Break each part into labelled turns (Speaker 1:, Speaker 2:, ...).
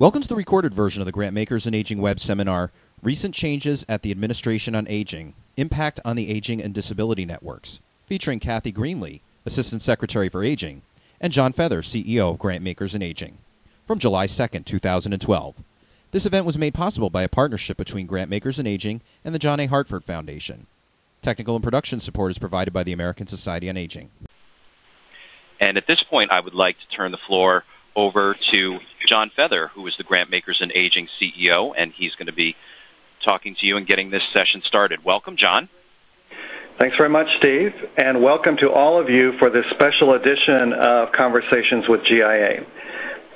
Speaker 1: Welcome to the recorded version of the Grantmakers In Aging Web Seminar Recent Changes at the Administration on Aging Impact on the Aging and Disability Networks, featuring Kathy Greenlee, Assistant Secretary for Aging, and John Feather, CEO of Grantmakers In Aging, from July 2nd, 2012. This event was made possible by a partnership between Grantmakers In Aging and the John A. Hartford Foundation. Technical and production support is provided by the American Society on Aging.
Speaker 2: And at this point, I would like to turn the floor over to John Feather, who is the Grantmakers In Aging CEO, and he's going to be talking to you and getting this session started. Welcome, John.
Speaker 3: Thanks very much, Steve, and welcome to all of you for this special edition of Conversations with GIA.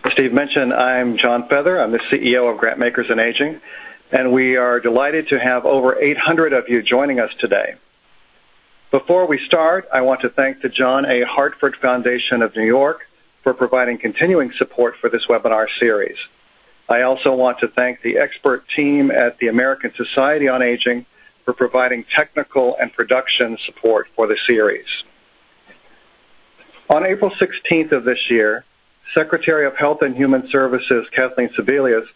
Speaker 3: As Steve mentioned, I'm John Feather. I'm the CEO of Grantmakers In Aging, and we are delighted to have over 800 of you joining us today. Before we start, I want to thank the John A. Hartford Foundation of New York for providing continuing support for this webinar series. I also want to thank the expert team at the American Society on Aging for providing technical and production support for the series. On April 16th of this year, Secretary of Health and Human Services Kathleen Sebelius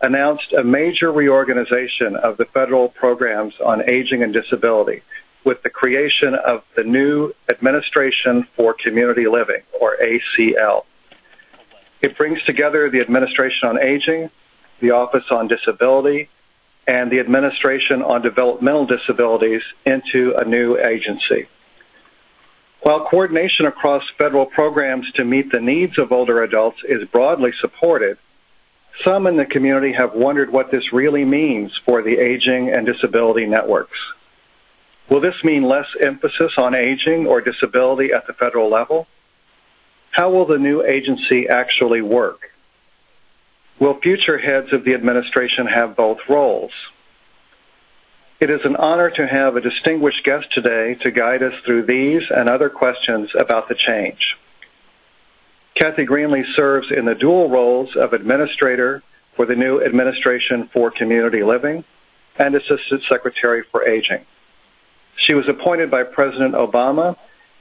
Speaker 3: announced a major reorganization of the federal programs on aging and disability with the creation of the new Administration for Community Living, or ACL. It brings together the Administration on Aging, the Office on Disability, and the Administration on Developmental Disabilities into a new agency. While coordination across federal programs to meet the needs of older adults is broadly supported, some in the community have wondered what this really means for the aging and disability networks. Will this mean less emphasis on aging or disability at the federal level? How will the new agency actually work? Will future heads of the administration have both roles? It is an honor to have a distinguished guest today to guide us through these and other questions about the change. Kathy Greenlee serves in the dual roles of administrator for the new Administration for Community Living and Assistant Secretary for Aging. She was appointed by President Obama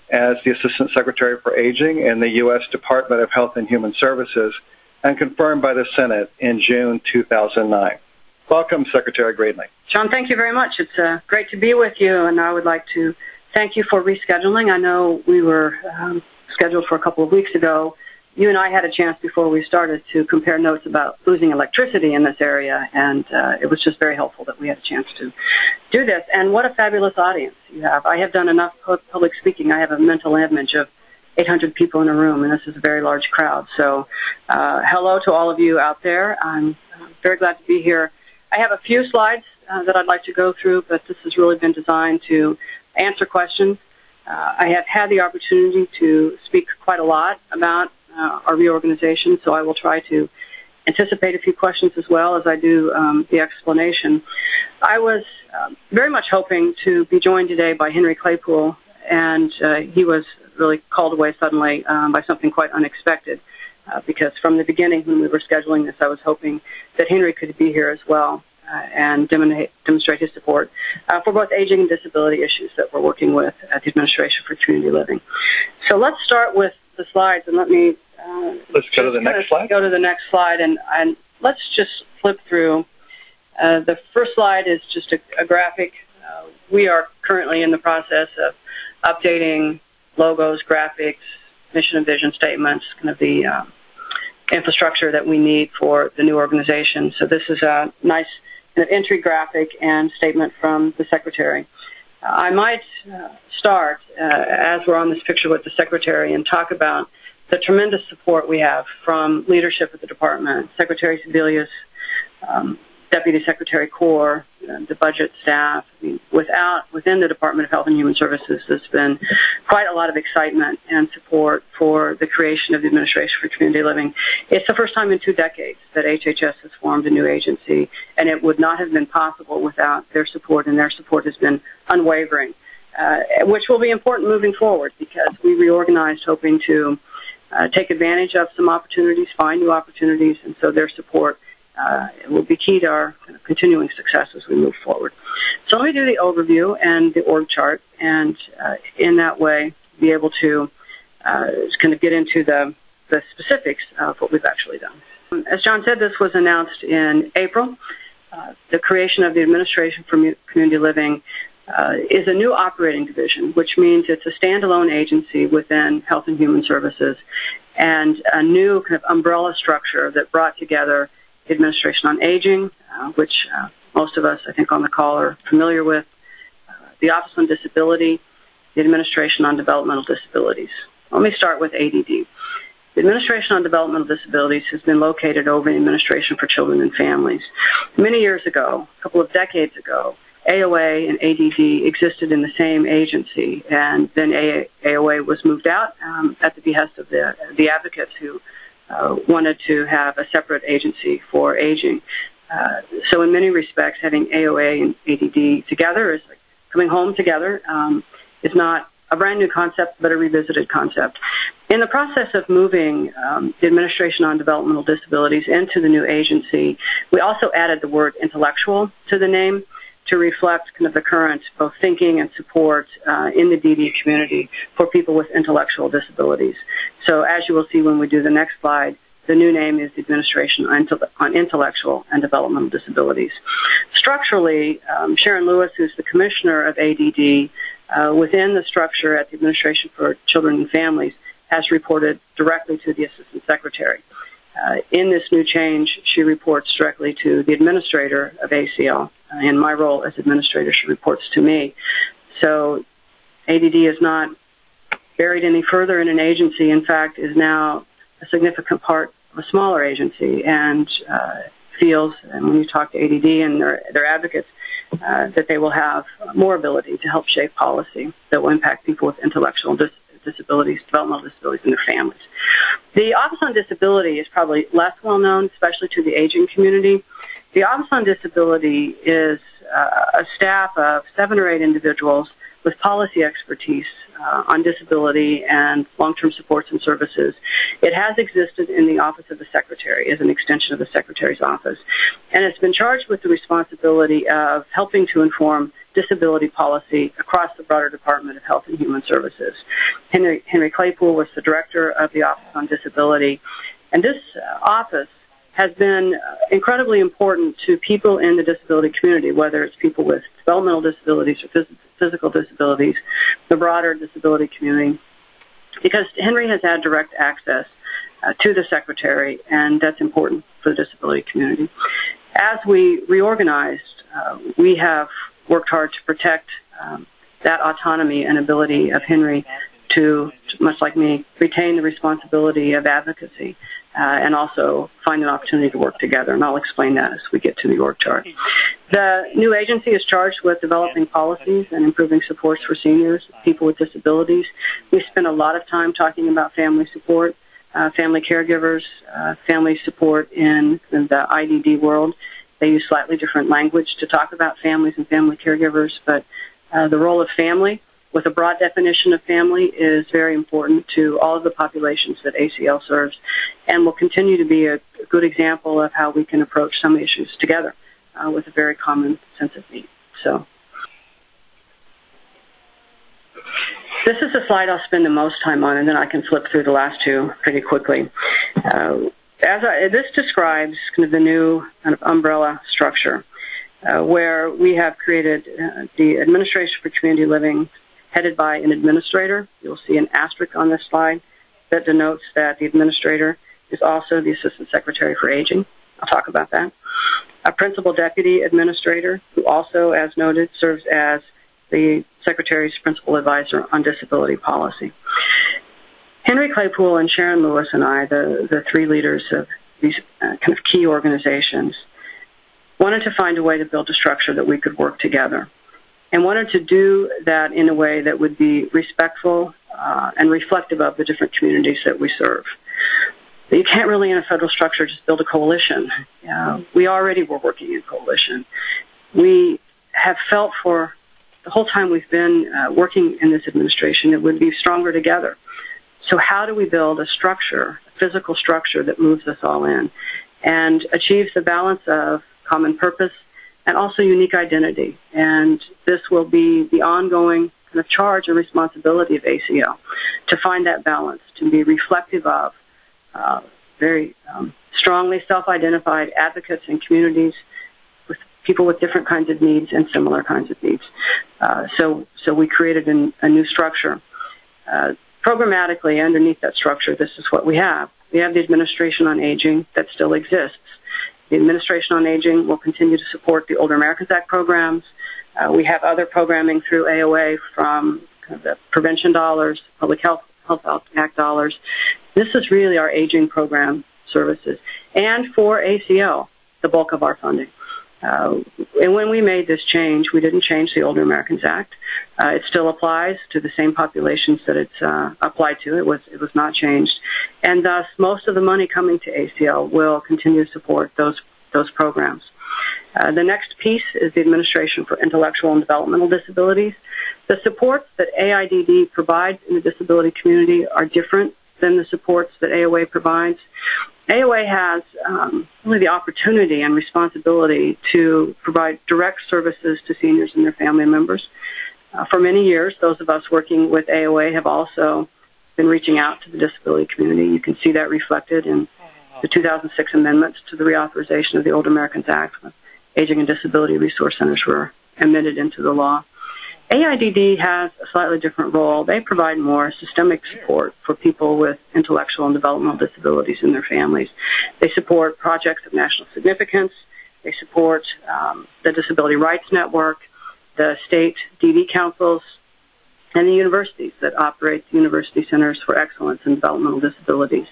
Speaker 3: as the Assistant Secretary for Aging in the U.S. Department of Health and Human Services and confirmed by the Senate in June 2009. Welcome, Secretary Greenlee.
Speaker 4: John, thank you very much. It's uh, great to be with you, and I would like to thank you for rescheduling. I know we were um, scheduled for a couple of weeks ago, you and I had a chance before we started to compare notes about losing electricity in this area, and uh, it was just very helpful that we had a chance to do this. And what a fabulous audience you have. I have done enough public speaking. I have a mental image of 800 people in a room, and this is a very large crowd. So uh, hello to all of you out there. I'm very glad to be here. I have a few slides uh, that I'd like to go through, but this has really been designed to answer questions. Uh, I have had the opportunity to speak quite a lot about uh, our reorganization, so I will try to anticipate a few questions as well as I do um, the explanation. I was uh, very much hoping to be joined today by Henry Claypool, and uh, he was really called away suddenly um, by something quite unexpected. Uh, because from the beginning, when we were scheduling this, I was hoping that Henry could be here as well uh, and demonstrate, his support uh, for both aging and disability issues that we're working with at the Administration for Community Living. So let's start with the slides and let me
Speaker 3: uh, let's go to the next slide.
Speaker 4: Go to the next slide and, and let's just flip through. Uh, the first slide is just a, a graphic. Uh, we are currently in the process of updating logos, graphics, mission and vision statements, kind of the um, infrastructure that we need for the new organization. So this is a nice kind of entry graphic and statement from the secretary. I might uh, start, uh, as we're on this picture with the secretary, and talk about the tremendous support we have from leadership at the department, Secretary Sebelius, um, Deputy Secretary Corr, the budget staff. I mean, without within the Department of Health and Human Services, there's been quite a lot of excitement and support for the creation of the Administration for Community Living. It's the first time in two decades that HHS has formed a new agency, and it would not have been possible without their support, and their support has been unwavering, uh, which will be important moving forward because we reorganized hoping to uh, take advantage of some opportunities, find new opportunities, and so their support uh, will be key to our continuing success as we move forward. So let me do the overview and the org chart, and uh, in that way, be able to uh, kind of get into the, the specifics of what we've actually done. As John said, this was announced in April. Uh, the creation of the Administration for Community Living uh, is a new operating division, which means it's a standalone agency within Health and Human Services and a new kind of umbrella structure that brought together the Administration on Aging, uh, which uh, most of us, I think, on the call are familiar with, uh, the Office on Disability, the Administration on Developmental Disabilities. Let me start with ADD. The Administration on Developmental Disabilities has been located over the Administration for Children and Families. Many years ago, a couple of decades ago, AOA and ADD existed in the same agency, and then AOA was moved out um, at the behest of the, the advocates who uh, wanted to have a separate agency for aging. Uh, so, in many respects, having AOA and ADD together is like coming home together. Um, not a brand new concept, but a revisited concept. In the process of moving um, the Administration on Developmental Disabilities into the new agency, we also added the word intellectual to the name to reflect kind of the current both thinking and support uh, in the DD community for people with intellectual disabilities. So as you will see when we do the next slide, the new name is the Administration on Intellectual and Developmental Disabilities. Structurally, um, Sharon Lewis, who's the commissioner of ADD, uh, within the structure at the Administration for Children and Families, has reported directly to the Assistant Secretary. Uh, in this new change, she reports directly to the administrator of ACL. Uh, in my role as administrator, she reports to me. So ADD is not buried any further in an agency. In fact, is now a significant part of a smaller agency and uh, feels, and when you talk to ADD and their, their advocates, uh, that they will have more ability to help shape policy that will impact people with intellectual dis- disabilities, developmental disabilities, and their families. The Office on Disability is probably less well known, especially to the aging community. The Office on Disability is uh, a staff of seven or eight individuals with policy expertise uh, on disability and long-term supports and services. It has existed in the Office of the Secretary as an extension of the Secretary's office, and it's been charged with the responsibility of helping to inform disability policy across the broader Department of Health and Human Services. Henry, Henry Claypool was the director of the Office on Disability, and this uh, office has been uh, incredibly important to people in the disability community, whether it's people with developmental disabilities or phys- physical disabilities, the broader disability community, because Henry has had direct access uh, to the secretary, and that's important for the disability community. As we reorganized, uh, we have worked hard to protect um, that autonomy and ability of Henry to, much like me, retain the responsibility of advocacy uh, and also find an opportunity to work together. And I'll explain that as we get to the org chart. The new agency is charged with developing policies and improving supports for seniors, people with disabilities. We spend a lot of time talking about family support, uh, family caregivers, uh, family support in, in the IDD world. They use slightly different language to talk about families and family caregivers, but uh, the role of family with a broad definition of family is very important to all of the populations that ACL serves and will continue to be a good example of how we can approach some issues together uh, with a very common sense of need. So this is the slide I'll spend the most time on, and then I can flip through the last two pretty quickly. Uh, as I, this describes kind of the new kind of umbrella structure, uh, where we have created uh, the Administration for Community Living headed by an administrator. You'll see an asterisk on this slide that denotes that the administrator is also the Assistant Secretary for Aging. I'll talk about that. A principal deputy administrator who also, as noted, serves as the Secretary's principal advisor on disability policy. Henry Claypool and Sharon Lewis and I, the, the three leaders of these uh, kind of key organizations, wanted to find a way to build a structure that we could work together and wanted to do that in a way that would be respectful uh, and reflective of the different communities that we serve. You can't really, in a federal structure, just build a coalition. Uh, we already were working in coalition. We have felt for the whole time we've been uh, working in this administration it would be stronger together. So how do we build a structure, a physical structure that moves us all in and achieves the balance of common purpose and also unique identity. And this will be the ongoing kind of charge and responsibility of ACL to find that balance, to be reflective of uh, very um, strongly self-identified advocates and communities with people with different kinds of needs and similar kinds of needs. Uh, so, so we created an, a new structure. Uh, programmatically, underneath that structure, this is what we have. We have the Administration on Aging that still exists. The Administration on Aging will continue to support the Older Americans Act programs. Uh, we have other programming through AOA from kind of the prevention dollars, public health, health act dollars. This is really our aging program services. And for ACL, the bulk of our funding. Uh, and when we made this change, we didn't change the Older Americans Act. Uh, it still applies to the same populations that it's uh, applied to. It was it was not changed, and thus most of the money coming to ACL will continue to support those those programs. Uh, the next piece is the Administration for Intellectual and Developmental Disabilities. The supports that AIDD provides in the disability community are different than the supports that AOA provides. AOA has um, really the opportunity and responsibility to provide direct services to seniors and their family members. Uh, for many years, those of us working with AOA have also been reaching out to the disability community. You can see that reflected in the 2006 amendments to the reauthorization of the Older Americans Act when Aging and Disability Resource Centers were amended into the law. AIDD has a slightly different role. They provide more systemic support for people with intellectual and developmental disabilities and their families. They support projects of national significance. They support um, the Disability Rights Network, the state DD councils, and the universities that operate the University Centers for Excellence in Developmental Disabilities.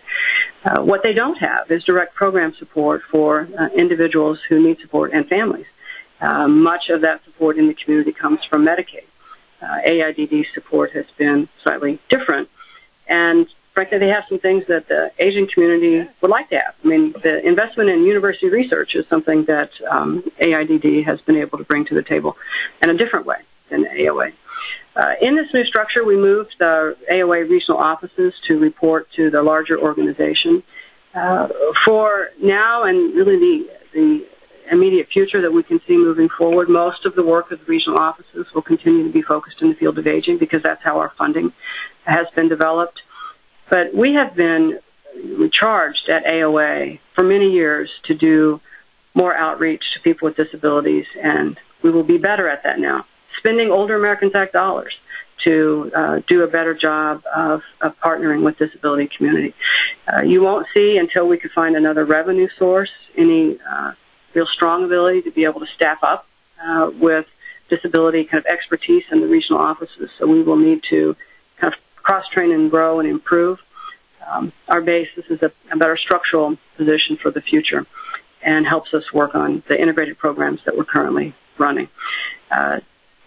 Speaker 4: Uh, what they don't have is direct program support for uh, individuals who need support and families. Uh, much of that support in the community comes from Medicaid. Uh, AIDD support has been slightly different, and frankly, they have some things that the Asian community would like to have. I mean, the investment in university research is something that um, AIDD has been able to bring to the table in a different way than AOA. Uh, in this new structure, we moved the AOA regional offices to report to the larger organization. Uh, for now and really the, the immediate future that we can see moving forward. Most of the work of the regional offices will continue to be focused in the field of aging because that's how our funding has been developed. But we have been charged at AOA for many years to do more outreach to people with disabilities, and we will be better at that now. Spending Older Americans Act dollars to uh, do a better job of, of partnering with disability community. Uh, you won't see until we can find another revenue source any uh, real strong ability to be able to staff up uh, with disability kind of expertise in the regional offices. So we will need to kind of cross train and grow and improve um, our base. This is a, a, better structural position for the future and helps us work on the integrated programs that we're currently running. Uh,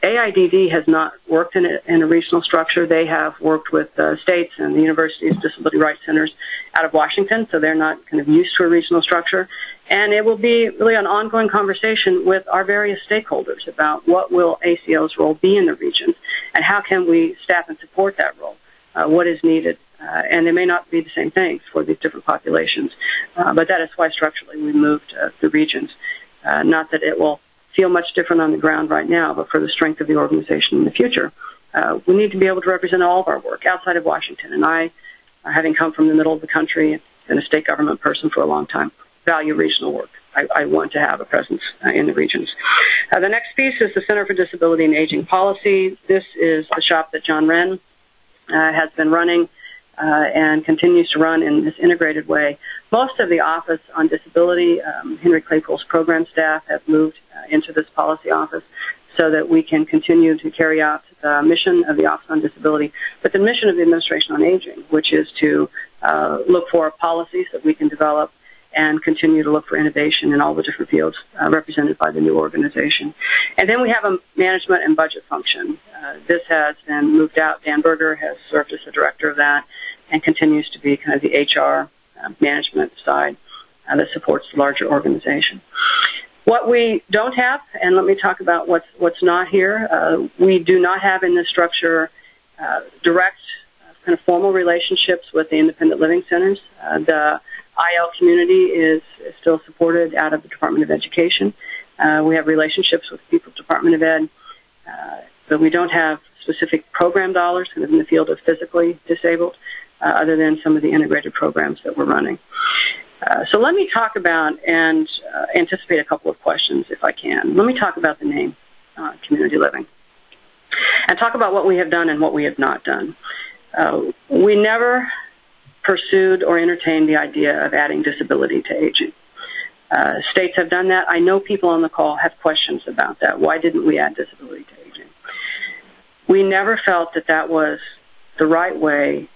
Speaker 4: AIDD has not worked in a, in a regional structure. They have worked with uh, states and the universities, disability rights centers out of Washington, so they're not kind of used to a regional structure. And it will be really an ongoing conversation with our various stakeholders about what will ACL's role be in the regions and how can we staff and support that role, uh, what is needed. Uh, and they may not be the same things for these different populations, uh, but that is why structurally we moved uh, the regions. Uh, not that it will feel much different on the ground right now, but for the strength of the organization in the future. Uh, we need to be able to represent all of our work outside of Washington. And I, having come from the middle of the country and a state government person for a long time, value regional work. I, I want to have a presence uh, in the regions. Uh, the next piece is the Center for Disability and Aging Policy. This is the shop that John Wren uh, has been running uh, and continues to run in this integrated way. Most of the Office on Disability, um, Henry Claypool's program staff have moved uh, into this policy office so that we can continue to carry out the mission of the Office on Disability, but the mission of the Administration on Aging, which is to uh, look for policies that we can develop and continue to look for innovation in all the different fields uh, represented by the new organization. And then we have a management and budget function. Uh, this has been moved out. Dan Berger has served as the director of that and continues to be kind of the HR uh, management side uh, that supports the larger organization. What we don't have, and let me talk about what's what's not here. Uh, we do not have in this structure uh, direct kind of formal relationships with the independent living centers. The IL community is, is, still supported out of the Department of Education. Uh, we have relationships with the People's Department of Ed, uh, but we don't have specific program dollars kind of in the field of physically disabled, other than some of the integrated programs that we're running. Uh, so let me talk about and uh, anticipate a couple of questions if I can. Let me talk about the name uh, community living and talk about what we have done and what we have not done. Uh, we never pursued or entertained the idea of adding disability to aging. Uh, states have done that. I know people on the call have questions about that. Why didn't we add disability to aging? We never felt that that was the right way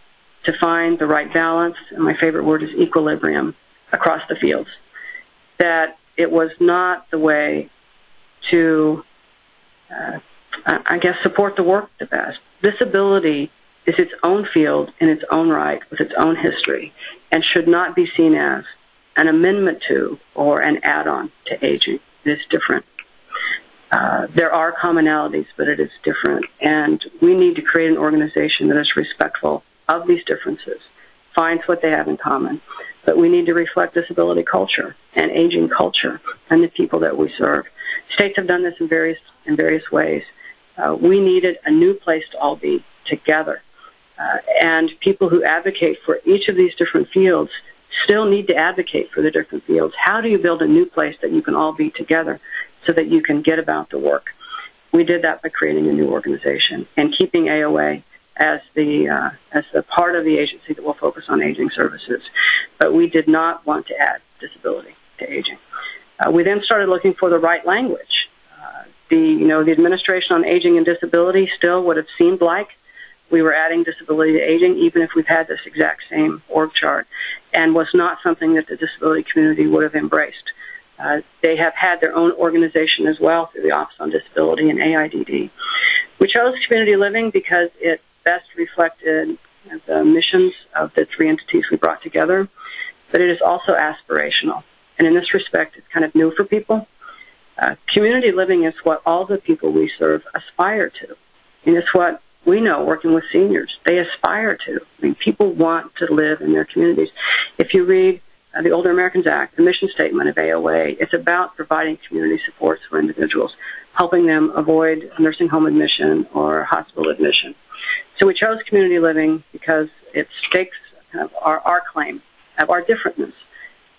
Speaker 4: to find the right balance, and my favorite word is equilibrium, across the fields. That it was not the way to, uh, I guess, support the work the best. Disability is its own field in its own right with its own history and should not be seen as an amendment to or an add-on to aging. It is different. Uh, there are commonalities, but it is different. And we need to create an organization that is respectful of these differences, finds what they have in common. But we need to reflect disability culture and aging culture and the people that we serve. States have done this in various in various ways. Uh, we needed a new place to all be together uh, and people who advocate for each of these different fields still need to advocate for the different fields. How do you build a new place that you can all be together so that you can get about the work? We did that by creating a new organization and keeping AOA as the uh, as the part of the agency that will focus on aging services. But we did not want to add disability to aging. Uh, we then started looking for the right language. Uh, the you know the administration on aging and disability still would have seemed like we were adding disability to aging, even if we've had this exact same org chart, and was not something that the disability community would have embraced. Uh, they have had their own organization as well through the Office on Disability and AIDD. We chose community living because it best reflected the missions of the three entities we brought together, but it is also aspirational. And in this respect, it's kind of new for people. Uh, community living is what all the people we serve aspire to. And it's what we know working with seniors, they aspire to. I mean, people want to live in their communities. If you read uh, the Older Americans Act, the mission statement of AOA, it's about providing community supports for individuals, helping them avoid nursing home admission or hospital admission. So we chose community living because it stakes kind of our, our claim of our differentness.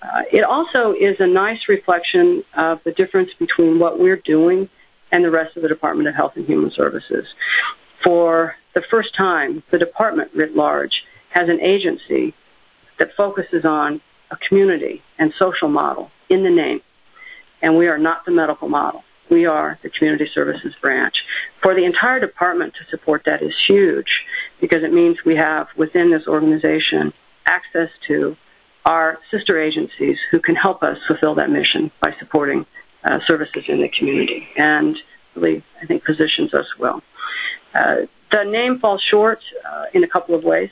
Speaker 4: Uh, it also is a nice reflection of the difference between what we're doing and the rest of the Department of Health and Human Services for the first time, the department writ large has an agency that focuses on a community and social model in the name. And we are not the medical model. We are the community services branch. For the entire department to support that is huge because it means we have within this organization access to our sister agencies who can help us fulfill that mission by supporting uh, services in the community and really, I think, positions us well. Uh, the name falls short uh, in a couple of ways.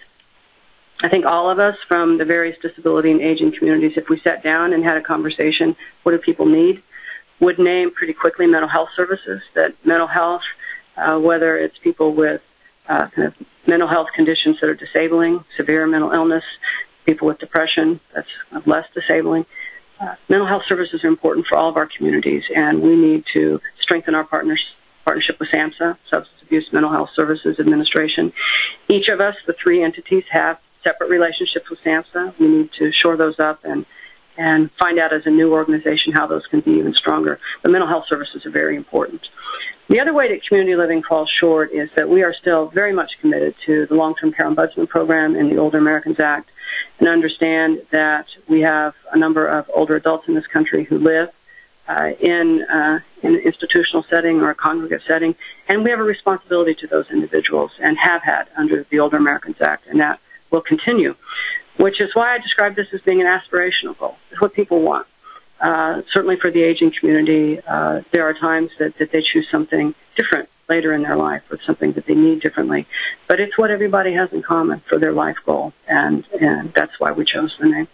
Speaker 4: I think all of us from the various disability and aging communities, if we sat down and had a conversation, what do people need, would name pretty quickly mental health services. That mental health, uh, whether it's people with uh, kind of mental health conditions that are disabling, severe mental illness, people with depression, that's less disabling. Uh, mental health services are important for all of our communities, and we need to strengthen our partners, partnership with SAMHSA, Substance Abuse Mental Health Services Administration. Each of us, the three entities, have separate relationships with SAMHSA. We need to shore those up and and find out as a new organization how those can be even stronger. The mental health services are very important. The other way that community living falls short is that we are still very much committed to the long-term care ombudsman program and the Older Americans Act and understand that we have a number of older adults in this country who live uh, in, uh, in an institutional setting or a congregate setting, and we have a responsibility to those individuals and have had under the Older Americans Act, and that will continue. Which is why I describe this as being an aspirational goal. It's what people want. Uh, certainly for the aging community, uh, there are times that, that they choose something different later in their life or something that they need differently. But it's what everybody has in common for their life goal, and, and that's why we chose the name.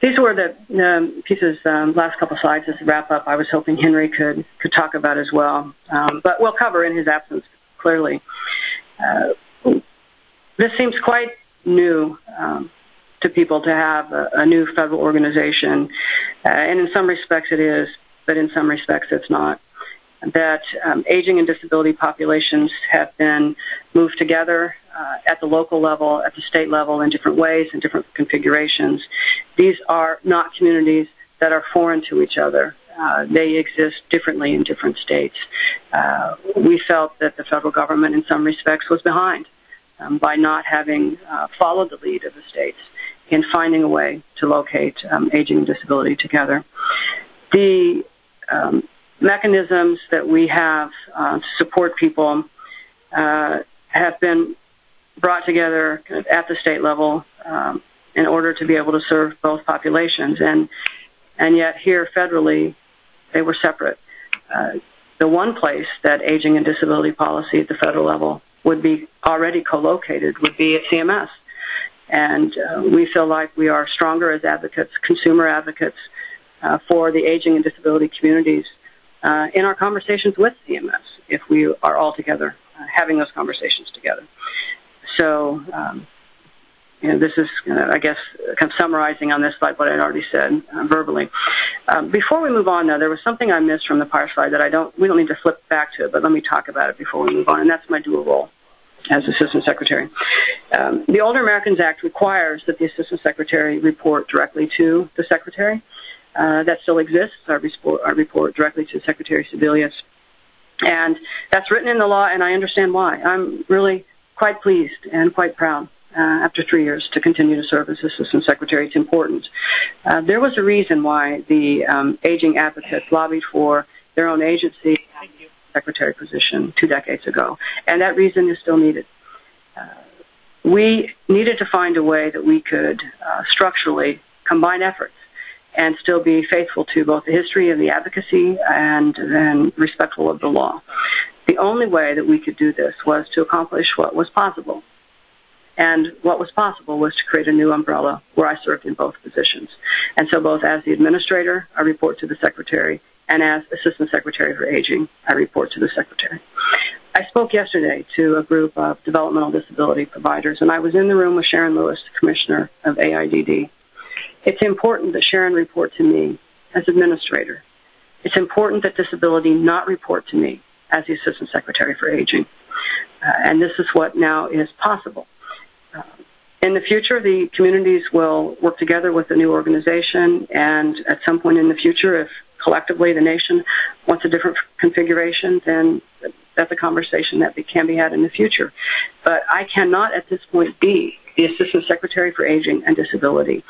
Speaker 4: These were the um, pieces, um, last couple slides as a wrap up. I was hoping Henry could, could talk about as well, um, but we'll cover in his absence clearly. Uh, this seems quite new um, to people to have a, a new federal organization, uh, and in some respects it is, but in some respects it's not. That um, aging and disability populations have been moved together uh, at the local level, at the state level, in different ways, and different configurations. These are not communities that are foreign to each other. Uh, they exist differently in different states. Uh, we felt that the federal government, in some respects, was behind um, by not having uh, followed the lead of the states in finding a way to locate um, aging and disability together. The um, mechanisms that we have uh, to support people uh, have been brought together at the state level um, in order to be able to serve both populations, and and yet here federally, they were separate. Uh, the one place that aging and disability policy at the federal level would be already co-located would be at CMS. And uh, we feel like we are stronger as advocates, consumer advocates uh, for the aging and disability communities uh, in our conversations with CMS if we are all together uh, having those conversations together. So, um, you know, this is, uh, I guess, kind of summarizing on this slide what I'd already said uh, verbally. Um, before we move on, though, there was something I missed from the prior slide that I don't. We don't need to flip back to it, but let me talk about it before we move on, and that's my dual role as Assistant Secretary. Um, the Older Americans Act requires that the Assistant Secretary report directly to the Secretary. Uh, that still exists. I report, report directly to Secretary Sebelius. And that's written in the law, and I understand why. I'm really quite pleased and quite proud uh, after three years to continue to serve as Assistant Secretary. It's important. Uh, there was a reason why the um, aging advocates lobbied for their own agency secretary position two decades ago, and that reason is still needed. Uh, we needed to find a way that we could uh, structurally combine efforts and still be faithful to both the history of the advocacy and then respectful of the law. The only way that we could do this was to accomplish what was possible. And what was possible was to create a new umbrella where I served in both positions. And so both as the administrator, I report to the secretary, and as Assistant Secretary for Aging, I report to the Secretary. I spoke yesterday to a group of developmental disability providers, and I was in the room with Sharon Lewis, the Commissioner of AIDD. It's important that Sharon report to me as administrator. It's important that disability not report to me as the Assistant Secretary for Aging. Uh, and this is what now is possible. Uh, in the future, the communities will work together with the new organization, and at some point in the future, if collectively the nation wants a different configuration, then that's a conversation that can be had in the future. But I cannot at this point be the Assistant Secretary for Aging and Disability.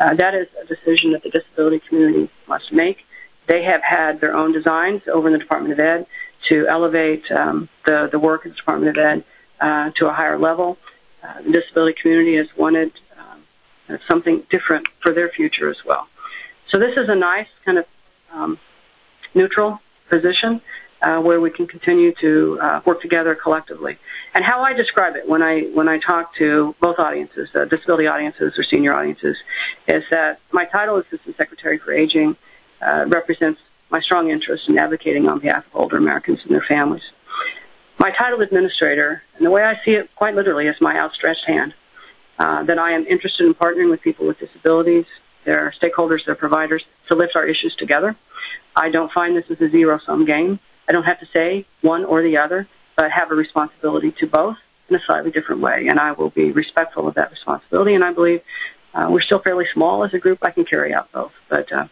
Speaker 4: Uh, that is a decision that the disability community must make. They have had their own designs over in the Department of Ed to elevate um, the, the work of the Department of Ed uh, to a higher level. Uh, the disability community has wanted um, something different for their future as well. So this is a nice kind of um, neutral position uh, where we can continue to uh, work together collectively. And how I describe it when I when I talk to both audiences, uh, disability audiences or senior audiences, is that my title as Assistant Secretary for Aging uh, represents my strong interest in advocating on behalf of older Americans and their families. My title administrator, and the way I see it quite literally, is my outstretched hand. Uh, that I am interested in partnering with people with disabilities, their stakeholders, their providers, to lift our issues together. I don't find this as a zero-sum game. I don't have to say one or the other, but have a responsibility to both in a slightly different way, and I will be respectful of that responsibility. And I believe uh, we're still fairly small as a group. I can carry out both, but uh,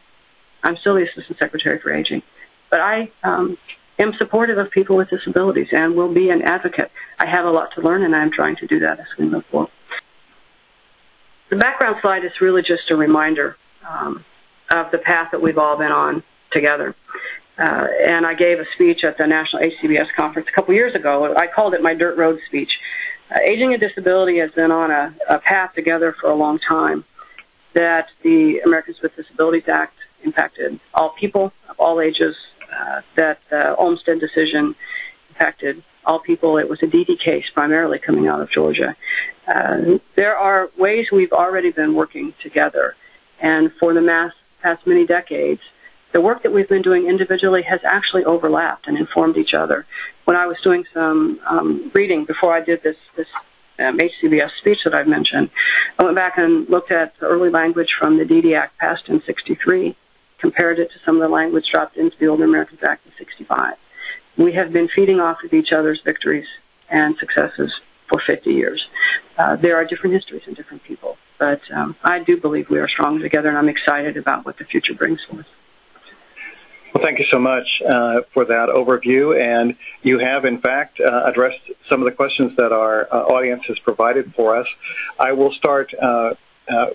Speaker 4: I'm still the Assistant Secretary for Aging. But I um, am supportive of people with disabilities and will be an advocate. I have a lot to learn, and I'm trying to do that as we move forward. The background slide is really just a reminder um, of the path that we've all been on together. Uh, and I gave a speech at the National HCBS conference a couple years ago. I called it my dirt road speech. Uh, aging and disability has been on a, a path together for a long time. That the Americans with Disabilities Act impacted all people of all ages. Uh, that the Olmstead decision impacted all people. It was a DD case primarily coming out of Georgia. Uh, there are ways we've already been working together, and for the mass, past many decades, the work that we've been doing individually has actually overlapped and informed each other. When I was doing some um, reading before I did this this um, HCBS speech that I've mentioned, I went back and looked at the early language from the DD Act passed in '63, compared it to some of the language dropped into the Older Americans Act in '65. We have been feeding off of each other's victories and successes for 50 years. Uh, there are different histories in different people, but um, I do believe we are strong together, and I'm excited about what the future brings for us.
Speaker 3: Well, thank you so much uh, for that overview. And you have, in fact, uh, addressed some of the questions that our uh, audience has provided for us. I will start uh, uh,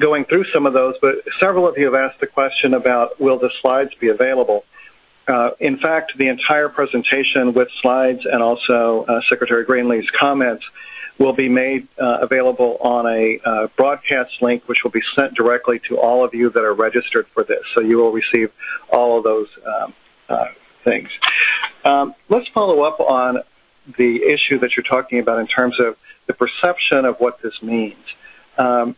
Speaker 3: going through some of those, but several of you have asked the question about will the slides be available? Uh, in fact, the entire presentation with slides and also Secretary Greenlee's comments will be made uh, available on a uh, broadcast link, which will be sent directly to all of you that are registered for this. So you will receive all of those um, uh, things. Um, let's follow up on the issue that you're talking about in terms of the perception of what this means. Um,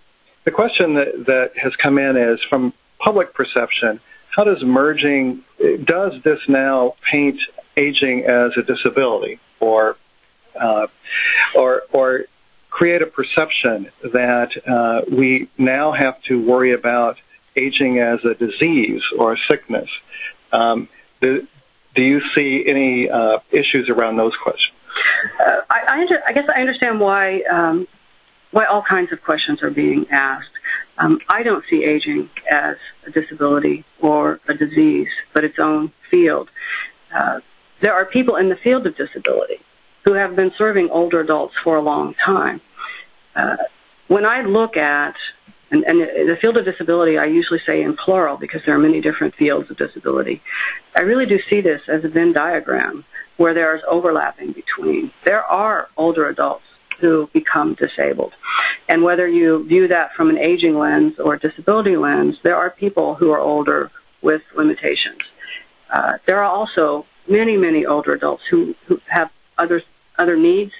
Speaker 3: the question that, that has come in is from public perception, how does merging, does this now paint aging as a disability or uh, or or create a perception that uh, we now have to worry about aging as a disease or a sickness. Um, do, do, you see any uh, issues around those questions?
Speaker 4: Uh, I, I, I, guess I understand why um, why all kinds of questions are being asked. Um, I don't see aging as a disability or a disease, but its own field. Uh, there are people in the field of disability who have been serving older adults for a long time. Uh, when I look at, and, and the field of disability, I usually say in plural because there are many different fields of disability. I really do see this as a Venn diagram where there is overlapping between. There are older adults who become disabled. And whether you view that from an aging lens or disability lens, there are people who are older with limitations. Uh, there are also many, many older adults who, who have other other needs,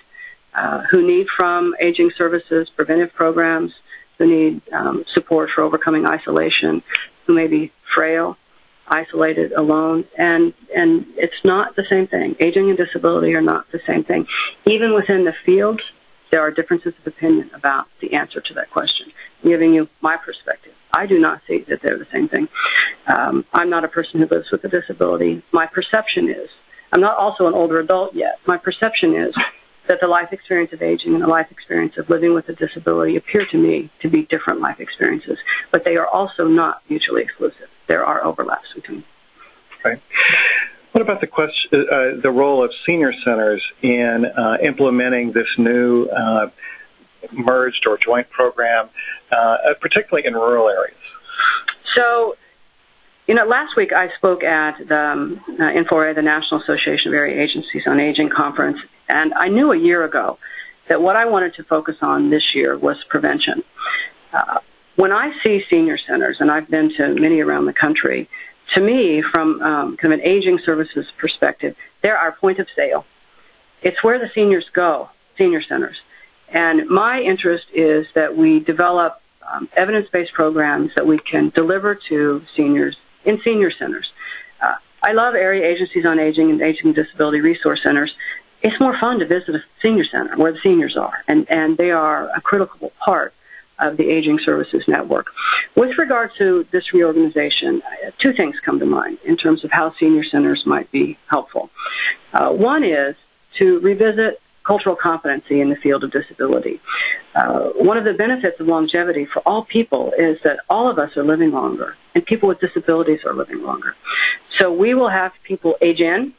Speaker 4: uh, who need from aging services preventive programs, who need um, support for overcoming isolation, who may be frail, isolated, alone, and and it's not the same thing. Aging and disability are not the same thing. Even within the fields, there are differences of opinion about the answer to that question. I'm giving you my perspective. I do not see that they're the same thing. Um, I'm not a person who lives with a disability. My perception is I'm not also an older adult yet. My perception is that the life experience of aging and the life experience of living with a disability appear to me to be different life experiences, but they are also not mutually exclusive. There are overlaps between.
Speaker 3: Right. What about the question, uh, the role of senior centers in uh, implementing this new uh, merged or joint program, uh, particularly in rural areas?
Speaker 4: So you know, last week I spoke at the um, uh, N4A, the National Association of Area Agencies on Aging conference, and I knew a year ago that what I wanted to focus on this year was prevention. Uh, when I see senior centers, and I've been to many around the country, to me, from um, kind of an aging services perspective, they're our point of sale. It's where the seniors go, senior centers. And my interest is that we develop um, evidence-based programs that we can deliver to seniors in senior centers. Uh, I love area agencies on aging and aging and disability resource centers. It's more fun to visit a senior center where the seniors are, and, and they are a critical part of the aging services network. With regard to this reorganization, two things come to mind in terms of how senior centers might be helpful. Uh, one is to revisit cultural competency in the field of disability. Uh, one of the benefits of longevity for all people is that all of us are living longer and people with disabilities are living longer. So we will have people age in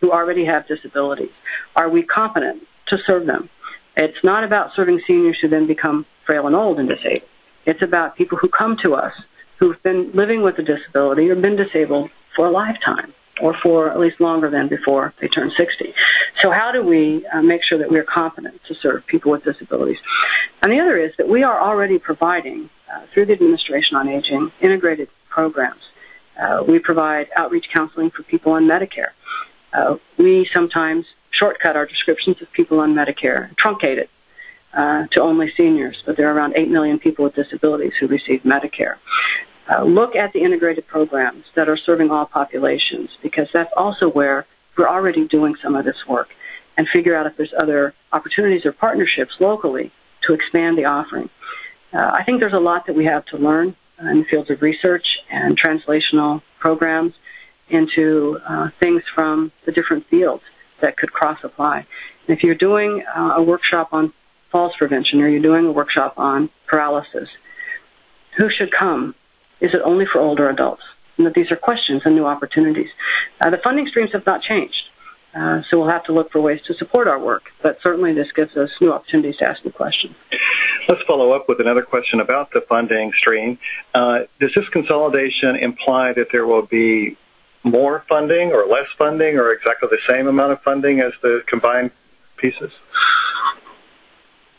Speaker 4: who already have disabilities. Are we competent to serve them? It's not about serving seniors who then become frail and old and disabled. It's about people who come to us who've been living with a disability or been disabled for a lifetime or for at least longer than before they turn 60. So how do we uh, make sure that we're competent to serve people with disabilities? And the other is that we are already providing uh, through the Administration on Aging integrated programs. Uh, we provide outreach counseling for people on Medicare. Uh, we sometimes shortcut our descriptions of people on Medicare, truncate it uh, to only seniors, but there are around 8 million people with disabilities who receive Medicare. Uh, look at the integrated programs that are serving all populations because that's also where we're already doing some of this work and figure out if there's other opportunities or partnerships locally to expand the offering. Uh, I think there's a lot that we have to learn in the fields of research and translational programs into uh, things from the different fields that could cross apply. And If you're doing uh, a workshop on falls prevention or you're doing a workshop on paralysis, who should come? Is it only for older adults? And that these are questions and new opportunities. Uh, the funding streams have not changed. Uh, so we'll have to look for ways to support our work. But certainly this gives us new opportunities to ask new questions.
Speaker 3: Let's follow up with another question about the funding stream. Uh, does this consolidation imply that there will be more funding or less funding or exactly the same amount of funding as the combined pieces?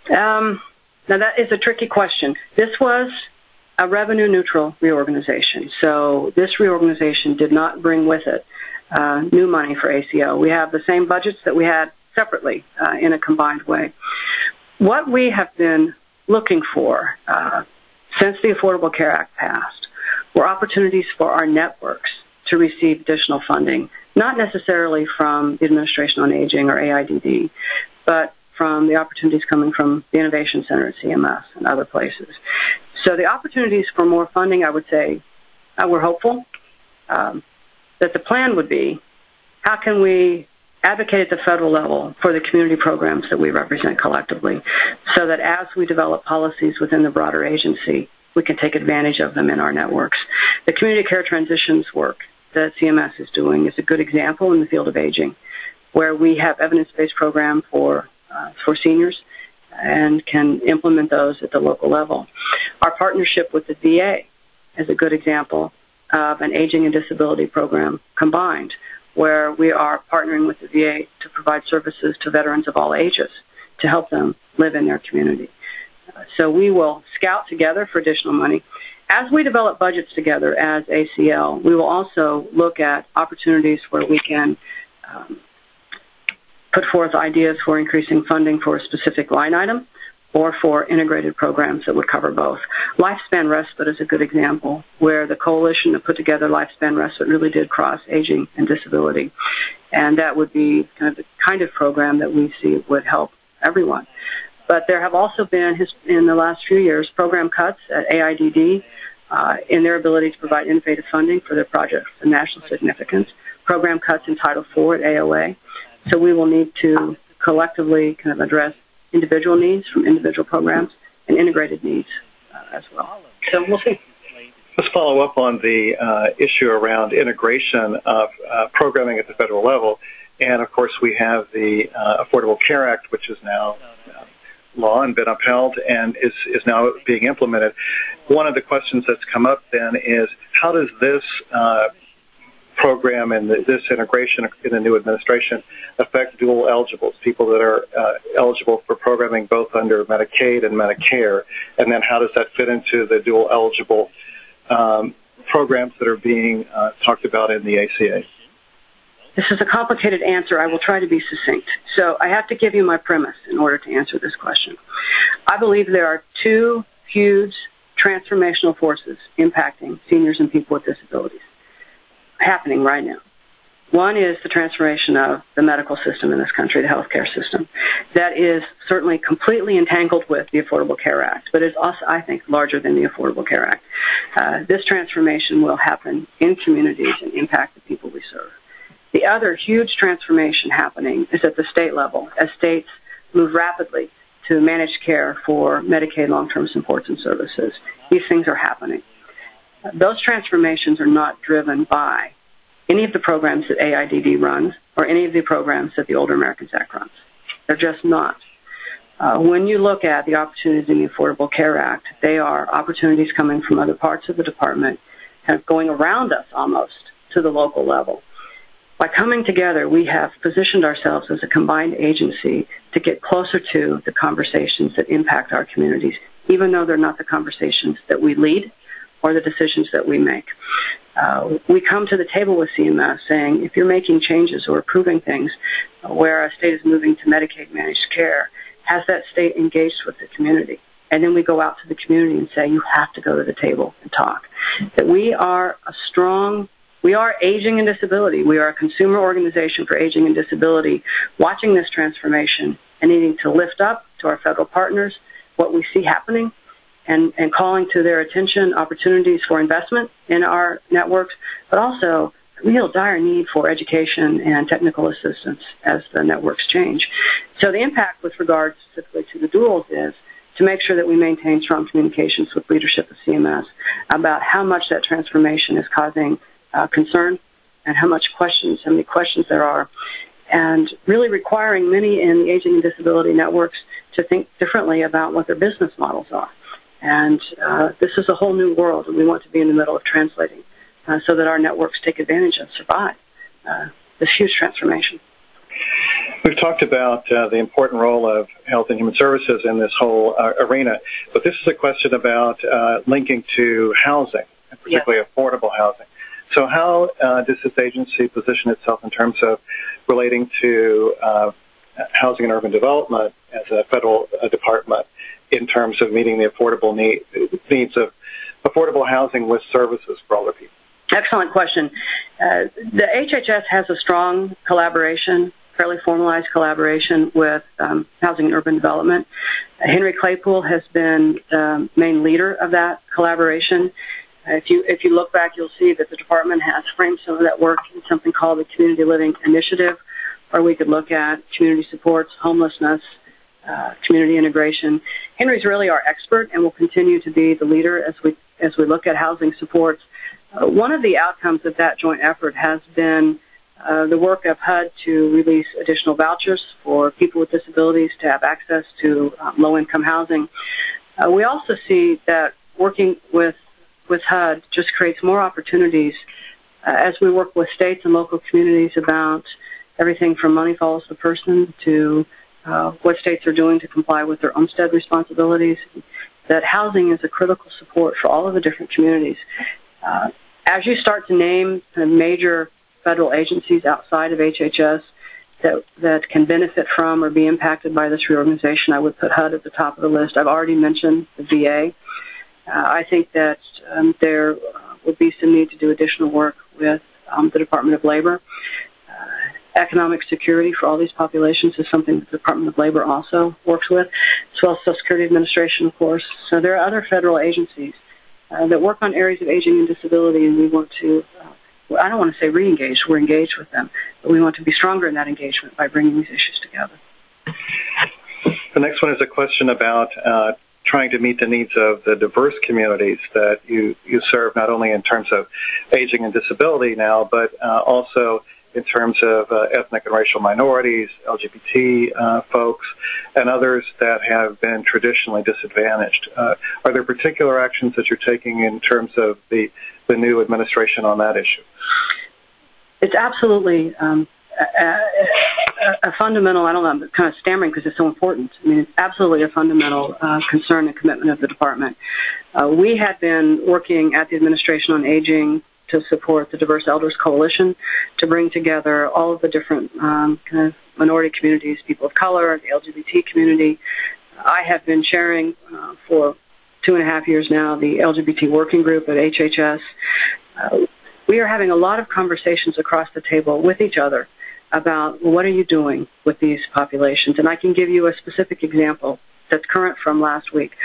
Speaker 4: Um, now that is a tricky question. This was a revenue neutral reorganization. So this reorganization did not bring with it uh, new money for ACL. We have the same budgets that we had separately uh, in a combined way. What we have been looking for uh, since the Affordable Care Act passed were opportunities for our networks to receive additional funding, not necessarily from the Administration on Aging or AIDD, but from the opportunities coming from the Innovation Center at CMS and other places. So the opportunities for more funding, I would say, uh, we're hopeful um, that the plan would be how can we advocate at the federal level for the community programs that we represent collectively so that as we develop policies within the broader agency, we can take advantage of them in our networks. The community care transitions work that CMS is doing is a good example in the field of aging, where we have evidence-based program for uh, for seniors and can implement those at the local level. Our partnership with the VA is a good example of an aging and disability program combined, where we are partnering with the VA to provide services to veterans of all ages to help them live in their community. So we will scout together for additional money. As we develop budgets together as ACL, we will also look at opportunities where we can um, put forth ideas for increasing funding for a specific line item or for integrated programs that would cover both. Lifespan Respite is a good example where the coalition that put together Lifespan Respite really did cross aging and disability. And that would be kind of the kind of program that we see would help everyone. But there have also been, in the last few years, program cuts at AIDD uh, in their ability to provide innovative funding for their projects of national significance, program cuts in Title IV at AOA. So we will need to collectively kind of address individual needs from individual programs and integrated needs uh, as well. So we'll see.
Speaker 3: Let's follow up on the uh, issue around integration of uh, programming at the federal level. And of course, we have the uh, Affordable Care Act, which is now uh, law and been upheld and is, is now being implemented. One of the questions that's come up then is how does this uh, program and this integration in the new administration affect dual eligibles, people that are uh, eligible for programming both under Medicaid and Medicare, and then how does that fit into the dual eligible um, programs that are being uh, talked about in the ACA?
Speaker 4: This is a complicated answer. I will try to be succinct. So I have to give you my premise in order to answer this question. I believe there are two huge transformational forces impacting seniors and people with disabilities happening right now. One is the transformation of the medical system in this country, the healthcare system. That is certainly completely entangled with the Affordable Care Act, but is also, I think, larger than the Affordable Care Act. Uh, this transformation will happen in communities and impact the people we serve. The other huge transformation happening is at the state level as states move rapidly to managed care for Medicaid long-term supports and services. These things are happening. Those transformations are not driven by any of the programs that AIDD runs or any of the programs that the Older Americans Act runs. They're just not. Uh, when you look at the opportunities in the Affordable Care Act, they are opportunities coming from other parts of the department, kind of going around us almost to the local level. By coming together, we have positioned ourselves as a combined agency to get closer to the conversations that impact our communities, even though they're not the conversations that we lead or the decisions that we make. Uh, we come to the table with CMS saying if you're making changes or approving things where a state is moving to Medicaid managed care, has that state engaged with the community? And then we go out to the community and say, you have to go to the table and talk. That we are a strong, we are aging and disability. We are a consumer organization for aging and disability, watching this transformation and needing to lift up to our federal partners what we see happening and, and calling to their attention opportunities for investment in our networks, but also real dire need for education and technical assistance as the networks change. So the impact with regard specifically to the duals is to make sure that we maintain strong communications with leadership of CMS about how much that transformation is causing uh, concern and how much questions, how many questions there are, and really requiring many in the aging and disability networks to think differently about what their business models are. And uh, this is a whole new world, and we want to be in the middle of translating uh, so that our networks take advantage and survive uh, this huge transformation.
Speaker 3: We've talked about uh, the important role of health and human services in this whole uh, arena, but this is a question about uh, linking to housing, particularly yes. affordable housing. So, how uh, does this agency position itself in terms of relating to uh, housing and urban development as a federal uh, department in terms of meeting the affordable need, needs of affordable housing with services for older people?
Speaker 4: Excellent question. Uh, the HHS has a strong collaboration, fairly formalized collaboration with um, Housing and Urban Development. Henry Claypool has been the main leader of that collaboration. If you if you look back, you'll see that the department has framed some of that work in something called the Community Living Initiative, where we could look at community supports, homelessness, uh, community integration. Henry's really our expert, and will continue to be the leader as we as we look at housing supports. Uh, one of the outcomes of that joint effort has been uh, the work of HUD to release additional vouchers for people with disabilities to have access to um, low-income housing. Uh, we also see that working with with HUD just creates more opportunities uh, as we work with states and local communities about everything from money follows the person to uh, what states are doing to comply with their Olmstead responsibilities. That housing is a critical support for all of the different communities. Uh, as you start to name the major federal agencies outside of HHS that that can benefit from or be impacted by this reorganization, I would put HUD at the top of the list. I've already mentioned the VA. Uh, I think that um, there would be some need to do additional work with um, the Department of Labor. Economic security for all these populations is something that the Department of Labor also works with, as well as Social Security Administration, of course. So there are other federal agencies uh, that work on areas of aging and disability, and we want to. Uh, I don't want to say re-engage. We're engaged with them, but we want to be stronger in that engagement by bringing these issues together.
Speaker 3: The next one is a question about uh, trying to meet the needs of the diverse communities that you, you serve, not only in terms of aging and disability now, but uh, also in terms of uh, ethnic and racial minorities, LGBT uh, folks, and others that have been traditionally disadvantaged. Uh, are there particular actions that you're taking in terms of the, the new administration on that issue?
Speaker 4: It's absolutely um, a, a, fundamental, I don't know, I'm kind of stammering because it's so important. I mean, it's absolutely a fundamental uh, concern and commitment of the department. Uh, we had been working at the Administration on Aging to support the Diverse Elders Coalition to bring together all of the different um, kind of minority communities, people of color, the LGBT community. I have been chairing uh, for two and a half years now the LGBT working group at HHS. Uh, we are having a lot of conversations across the table with each other about what are you doing with these populations. And I can give you a specific example that's current from last week.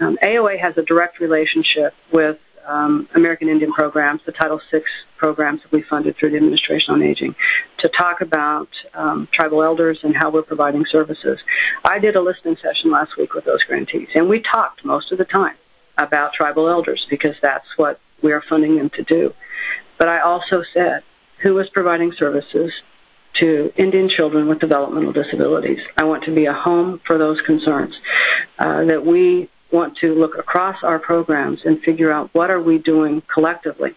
Speaker 4: Um, AOA has a direct relationship with um, American Indian programs, the Title VI programs that we funded through the Administration on Aging, to talk about um, tribal elders and how we're providing services. I did a listening session last week with those grantees, and we talked most of the time about tribal elders because that's what we are funding them to do. But I also said, who is providing services to Indian children with developmental disabilities? I want to be a home for those concerns. Uh, that we want to look across our programs and figure out what are we doing collectively.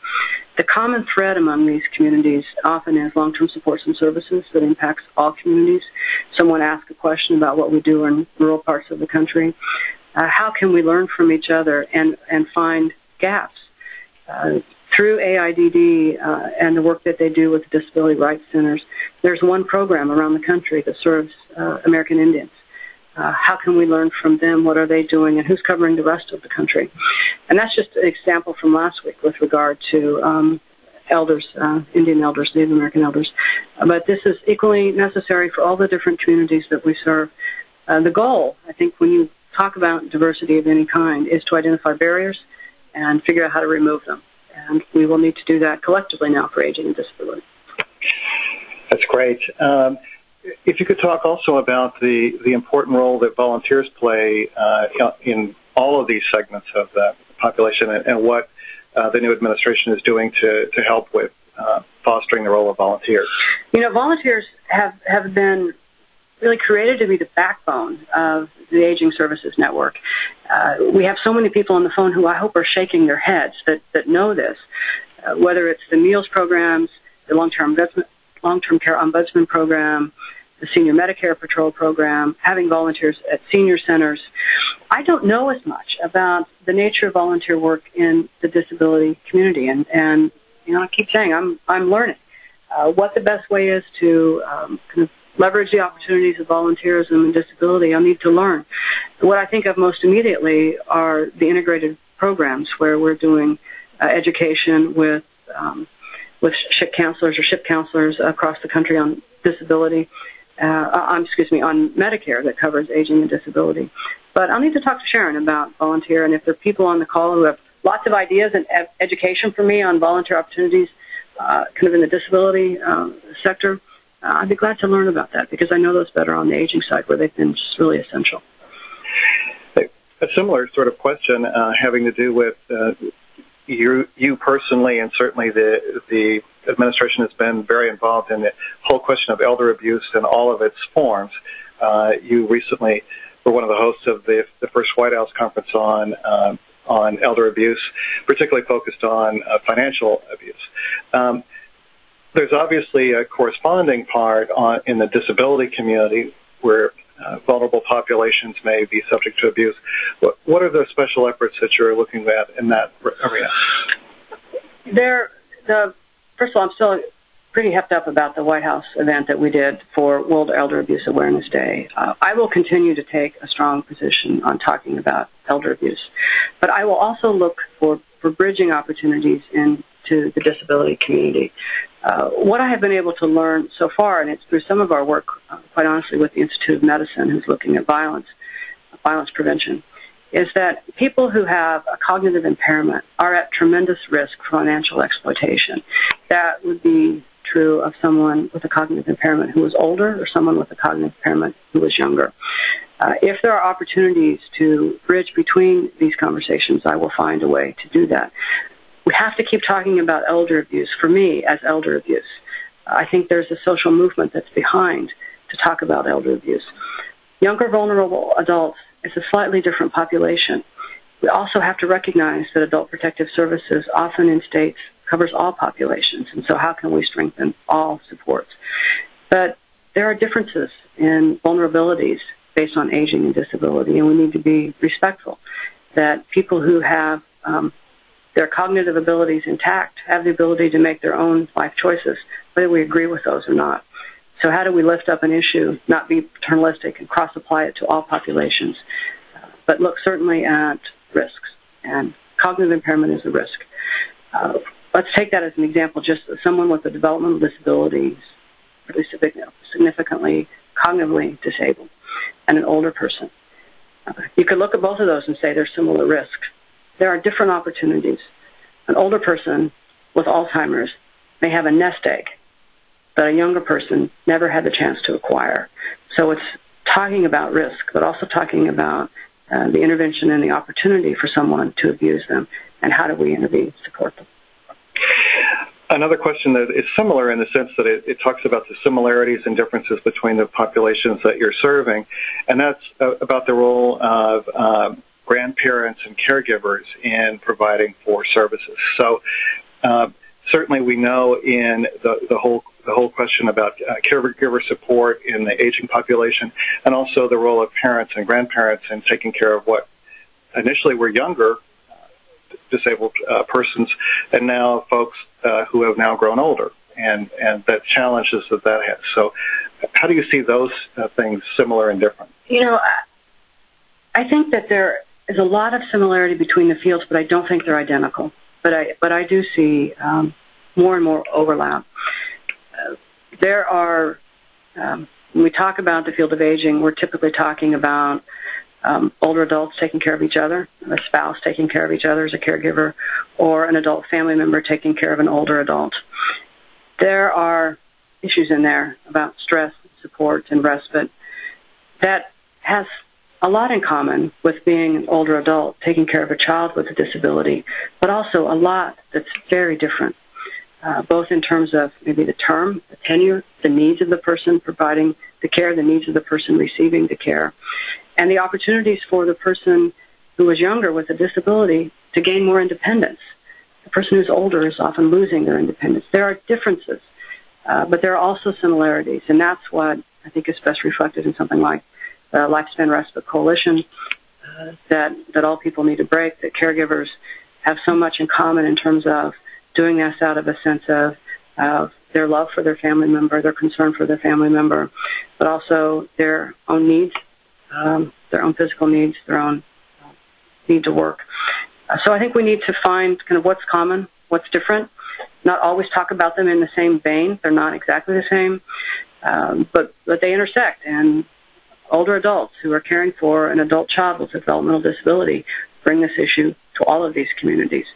Speaker 4: The common thread among these communities often is long-term supports and services that impacts all communities. Someone asked a question about what we do in rural parts of the country. Uh, how can we learn from each other and, and find gaps? Uh, through AIDD uh, and the work that they do with disability rights centers, there's one program around the country that serves uh, American Indians uh, how can we learn from them? What are they doing? And who's covering the rest of the country? And that's just an example from last week with regard to um, elders, uh, Indian elders, Native American elders. But this is equally necessary for all the different communities that we serve. Uh, the goal, I think, when you talk about diversity of any kind, is to identify barriers and figure out how to remove them. and we will need to do that collectively now for aging and disability.
Speaker 3: That's great. Um, if you could talk also about the, the important role that volunteers play uh, in all of these segments of the population and, and what uh, the new administration is doing to, to help with uh, fostering the role of volunteers.
Speaker 4: You know, volunteers have, have been really created to be the backbone of the Aging Services Network. Uh, we have so many people on the phone who I hope are shaking their heads that, that know this, uh, whether it's the meals programs, the long-term long-term care ombudsman program, the senior Medicare patrol program, having volunteers at senior centers. I don't know as much about the nature of volunteer work in the disability community, and and you know I keep saying I'm I'm learning uh, what the best way is to um, kind of leverage the opportunities of volunteerism and disability. I need to learn. What I think of most immediately are the integrated programs where we're doing uh, education with um, with SHIP counselors or SHIP counselors across the country on disability. Uh, uh, excuse me, on Medicare that covers aging and disability. But I'll need to talk to Sharon about volunteer, and if there are people on the call who have lots of ideas and ed- education for me on volunteer opportunities, uh, kind of in the disability uh, sector, uh, I'd be glad to learn about that because I know those better on the aging side where they've been just really essential.
Speaker 3: A similar sort of question uh, having to do with uh, you, you personally, and certainly the the administration has been very involved in the whole question of elder abuse in all of its forms. Uh, you recently were one of the hosts of the the first White House conference on um, on elder abuse, particularly focused on uh, financial abuse. Um, there's obviously a corresponding part on, in the disability community where uh, vulnerable populations may be subject to abuse. What, what are the special efforts that you're looking at in that arena?
Speaker 4: There, the first of all, I'm still pretty hepped up about the White House event that we did for World Elder Abuse Awareness Day. Uh, I will continue to take a strong position on talking about elder abuse, but I will also look for, for bridging opportunities into the disability community. Uh, what I have been able to learn so far, and it's through some of our work, uh, quite honestly, with the Institute of Medicine, who's looking at violence, violence prevention, is that people who have a cognitive impairment are at tremendous risk for financial exploitation. That would be true of someone with a cognitive impairment who was older or someone with a cognitive impairment who was younger. Uh, if there are opportunities to bridge between these conversations, I will find a way to do that we have to keep talking about elder abuse, for me, as elder abuse. I think there's a social movement that's behind to talk about elder abuse. Younger vulnerable adults is a slightly different population. We also have to recognize that adult protective services often in states covers all populations, and so how can we strengthen all supports? But there are differences in vulnerabilities based on aging and disability, and we need to be respectful that people who have um, their cognitive abilities intact, have the ability to make their own life choices, whether we agree with those or not. So how do we lift up an issue, not be paternalistic and cross-apply it to all populations, but look certainly at risks. And cognitive impairment is a risk. Uh, let's take that as an example, just someone with a developmental disability, really significantly cognitively disabled, and an older person. Uh, you could look at both of those and say there's similar risks there are different opportunities. An older person with Alzheimer's may have a nest egg that a younger person never had the chance to acquire. So it's talking about risk, but also talking about uh, the intervention and the opportunity for someone to abuse them, and how do we intervene, to support them.
Speaker 3: Another question that is similar in the sense that it, it, talks about the similarities and differences between the populations that you're serving, and that's uh, about the role of um, grandparents and caregivers in providing for services. So uh, certainly we know in the, the whole the whole question about uh, caregiver support in the aging population, and also the role of parents and grandparents in taking care of what initially were younger uh, disabled uh, persons, and now folks uh, who have now grown older, and and the challenges that that has. So, how do you see those uh, things similar and different?
Speaker 4: You know, I think that there there's a lot of similarity between the fields, but I don't think they're identical. But I but I do see um, more and more overlap. Uh, there are um, when we talk about the field of aging, we're typically talking about um, older adults taking care of each other, a spouse taking care of each other as a caregiver, or an adult family member taking care of an older adult. There are issues in there about stress, support, and respite that has a lot in common with being an older adult taking care of a child with a disability, but also a lot that's very different, uh, both in terms of maybe the term, the tenure, the needs of the person providing the care, the needs of the person receiving the care, and the opportunities for the person who is younger with a disability to gain more independence. The person who's older is often losing their independence. There are differences, uh, but there are also similarities, and that's what I think is best reflected in something like the Lifespan Respite Coalition, uh, that, that all people need a break, that caregivers have so much in common in terms of doing this out of a sense of, of their love for their family member, their concern for their family member, but also their own needs, um, their own physical needs, their own uh, need to work. Uh, so I think we need to find kind of what's common, what's different, not always talk about them in the same vein. They're not exactly the same, um, but but they intersect. And older adults who are caring for an adult child with a developmental disability bring this issue to all of these communities.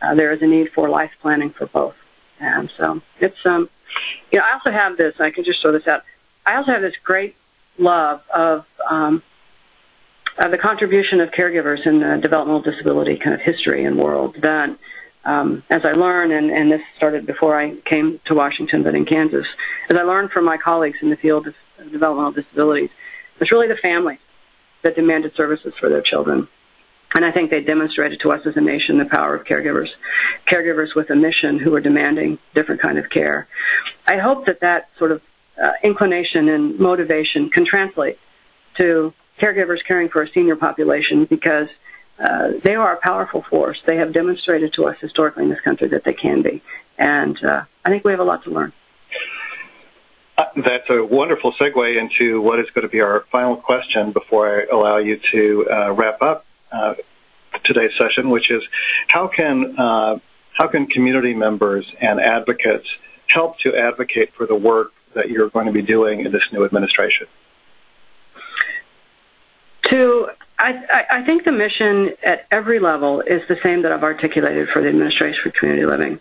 Speaker 4: Uh, there is a need for life planning for both. And so it's, um, you know, I also have this, I can just throw this out. I also have this great love of, um, of the contribution of caregivers in the developmental disability kind of history and world that um, as I learn, and, and this started before I came to Washington, but in Kansas, as I learned from my colleagues in the field of developmental disabilities, it's really the families that demanded services for their children. And I think they demonstrated to us as a nation the power of caregivers, caregivers with a mission who are demanding different kind of care. I hope that that sort of uh, inclination and motivation can translate to caregivers caring for a senior population because uh, they are a powerful force. They have demonstrated to us historically in this country that they can be. And uh, I think we have a lot to learn.
Speaker 3: That's a wonderful segue into what is going to be our final question before I allow you to uh, wrap up uh, today's session, which is how can uh, how can community members and advocates help to advocate for the work that you're going to be doing in this new administration?
Speaker 4: To I, I think the mission at every level is the same that I've articulated for the Administration for Community Living,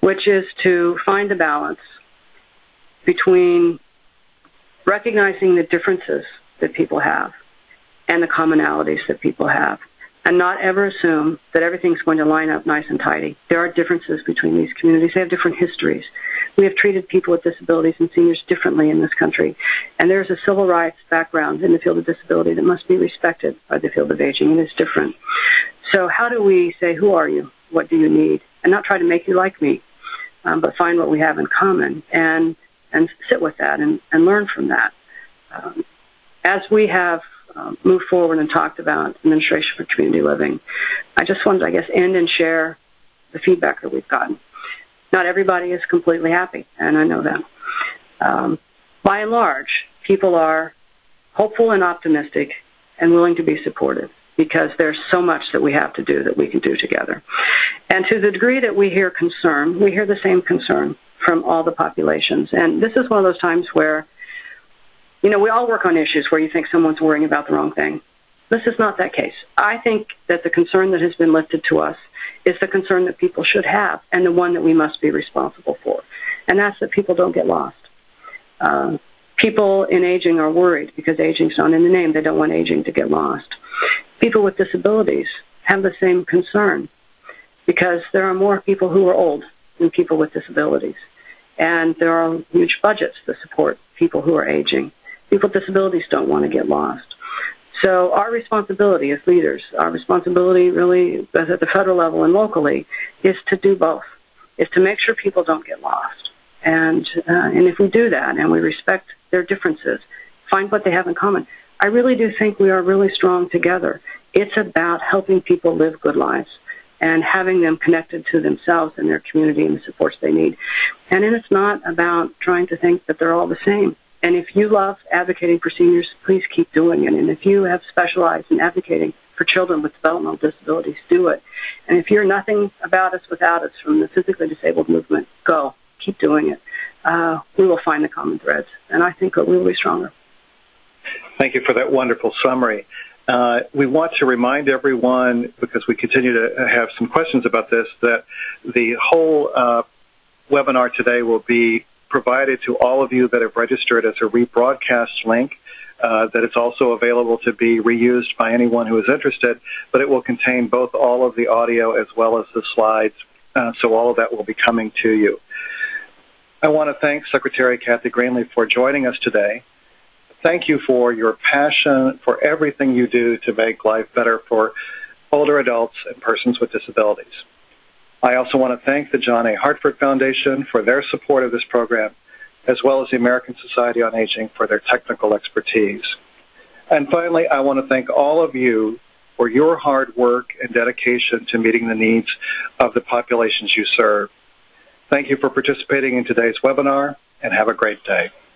Speaker 4: which is to find a balance between recognizing the differences that people have and the commonalities that people have and not ever assume that everything's going to line up nice and tidy. There are differences between these communities. They have different histories. We have treated people with disabilities and seniors differently in this country. And there's a civil rights background in the field of disability that must be respected by the field of aging, and it's different. So how do we say, who are you? What do you need? And not try to make you like me, um, but find what we have in common and, and sit with that and, and learn from that. Um, as we have um, moved forward and talked about administration for community living, I just wanted to, I guess, end and share the feedback that we've gotten. Not everybody is completely happy, and I know that. Um, by and large, people are hopeful and optimistic and willing to be supportive because there's so much that we have to do that we can do together. And to the degree that we hear concern, we hear the same concern from all the populations. And this is one of those times where, you know, we all work on issues where you think someone's worrying about the wrong thing. This is not that case. I think that the concern that has been lifted to us is the concern that people should have and the one that we must be responsible for. And that's that people don't get lost. Uh, people in aging are worried because aging's not in the name. They don't want aging to get lost. People with disabilities have the same concern because there are more people who are old than people with disabilities. And there are huge budgets to support people who are aging. People with disabilities don't want to get lost. So our responsibility as leaders, our responsibility really both at the federal level and locally, is to do both. Is to make sure people don't get lost. And uh, and if we do that and we respect their differences, find what they have in common, I really do think we are really strong together. It's about helping people live good lives and having them connected to themselves and their community and the supports they need. And then it's not about trying to think that they're all the same. And if you love advocating for seniors, please keep doing it. And if you have specialized in advocating for children with developmental disabilities, do it. And if you're nothing about us without us from the physically disabled movement, go. Keep doing it. Uh, we will find the common threads. And I think that we will be stronger.
Speaker 3: Thank you for that wonderful summary. Uh, we want to remind everyone, because we continue to have some questions about this, that the whole uh, webinar today will be provided to all of you that have registered as a rebroadcast link. Uh, that it's also available to be reused by anyone who is interested, but it will contain both all of the audio as well as the slides, uh, so all of that will be coming to you. I want to thank Secretary Kathy Greenlee for joining us today. Thank you for your passion for everything you do to make life better for older adults and persons with disabilities. I also want to thank the John A. Hartford Foundation for their support of this program as well as the American Society on Aging for their technical expertise. And finally, I want to thank all of you for your hard work and dedication to meeting the needs of the populations you serve. Thank you for participating in today's webinar and have a great day.